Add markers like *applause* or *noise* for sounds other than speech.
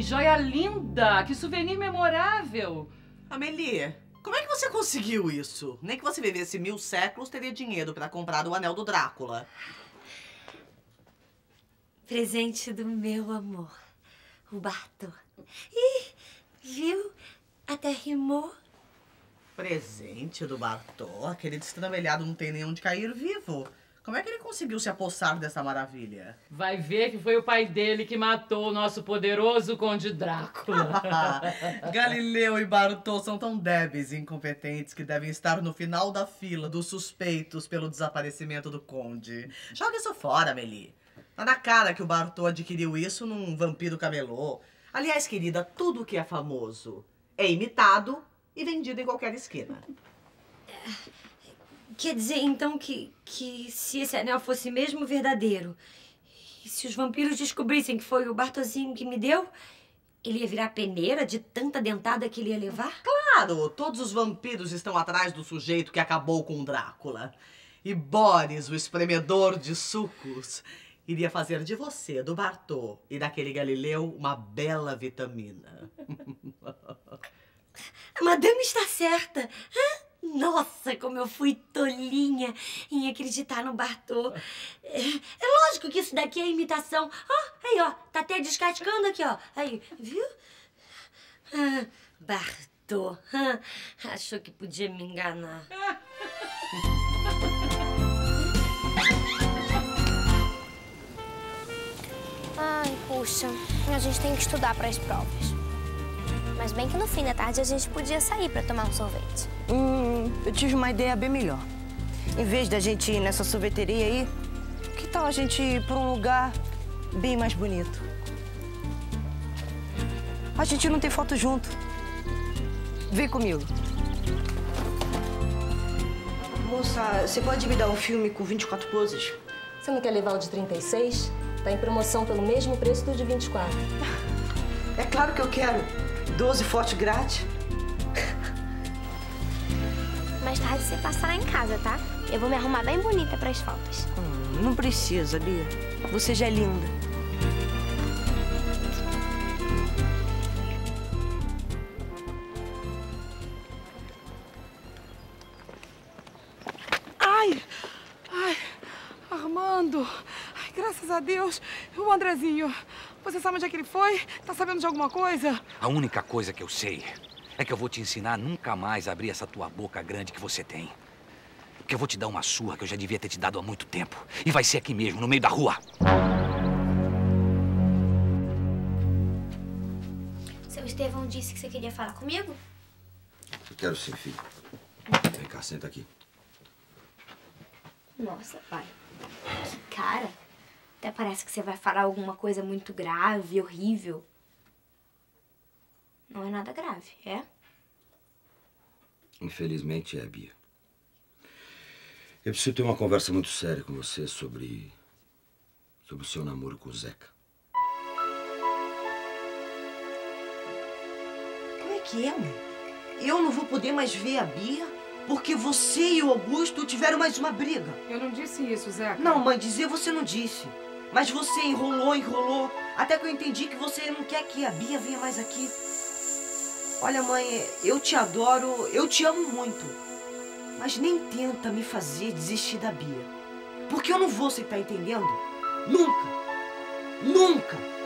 Que joia linda! Que souvenir memorável! Amelie, como é que você conseguiu isso? Nem que você vivesse mil séculos, teria dinheiro pra comprar o anel do Drácula. Presente do meu amor, o Bartô. Ih, viu? Até rimou. Presente do Bartô? Aquele destramelhado não tem nenhum de cair vivo. Como é que ele conseguiu se apossar dessa maravilha? Vai ver que foi o pai dele que matou o nosso poderoso Conde Drácula. *laughs* Galileu e Bartô são tão débeis e incompetentes que devem estar no final da fila dos suspeitos pelo desaparecimento do Conde. Joga isso fora, Meli. Tá na cara que o Bartô adquiriu isso num vampiro camelô. Aliás, querida, tudo que é famoso é imitado e vendido em qualquer esquina. Quer dizer, então, que, que se esse anel fosse mesmo verdadeiro, e se os vampiros descobrissem que foi o Bartozinho que me deu, ele ia virar peneira de tanta dentada que ele ia levar? Claro, todos os vampiros estão atrás do sujeito que acabou com o Drácula. E Boris, o espremedor de sucos, iria fazer de você, do Bartô e daquele Galileu uma bela vitamina. *laughs* A madame está certa. Hã? Nossa, como eu fui tolinha em acreditar no Bartô. É, é lógico que isso daqui é imitação. Ó, aí, ó, tá até descascando aqui, ó. Aí, viu? Ah, Bartô, hã? achou que podia me enganar. Ai, puxa, a gente tem que estudar para as provas. Mas bem que no fim da tarde a gente podia sair para tomar um sorvete. Hum, eu tive uma ideia bem melhor. Em vez da gente ir nessa sorveteria aí, que tal a gente ir para um lugar bem mais bonito? A gente não tem foto junto. Vem comigo. Moça, você pode me dar um filme com 24 poses? Você não quer levar o de 36? Tá em promoção pelo mesmo preço do de 24. É claro que eu quero. 12 fotos grátis. Mais tarde você passa lá em casa, tá? Eu vou me arrumar bem bonita para as fotos. Hum, não precisa, Bia. Você já é linda. Ai! Ai! Armando! Ai, graças a Deus! O Andrezinho, você sabe onde é que ele foi? Tá sabendo de alguma coisa? A única coisa que eu sei é que eu vou te ensinar a nunca mais abrir essa tua boca grande que você tem. Porque eu vou te dar uma surra que eu já devia ter te dado há muito tempo. E vai ser aqui mesmo, no meio da rua. Seu Estevão disse que você queria falar comigo? Eu quero sim, filho. Vem cá, senta aqui. Nossa, pai. Que cara. Até parece que você vai falar alguma coisa muito grave, horrível. Não é nada grave, é? Infelizmente é, Bia. Eu preciso ter uma conversa muito séria com você sobre. sobre o seu namoro com o Zeca. Como é que é, mãe? Eu não vou poder mais ver a Bia porque você e o Augusto tiveram mais uma briga. Eu não disse isso, Zeca. Não, mãe, dizer você não disse. Mas você enrolou, enrolou, até que eu entendi que você não quer que a Bia venha mais aqui. Olha, mãe, eu te adoro, eu te amo muito. Mas nem tenta me fazer desistir da Bia. Porque eu não vou, você tá entendendo? Nunca, nunca